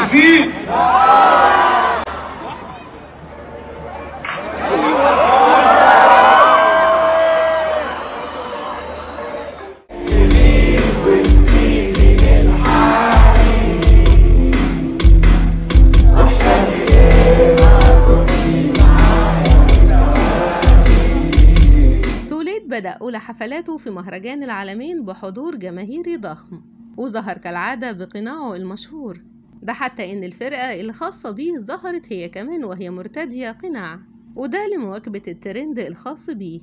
عارفين بدأ أولى حفلاته في مهرجان العالمين بحضور جماهيري ضخم وظهر كالعادة بقناعه المشهور. ده حتى إن الفرقة الخاصة بيه ظهرت هي كمان وهي مرتدية قناع وده لمواكبة الترند الخاص بيه.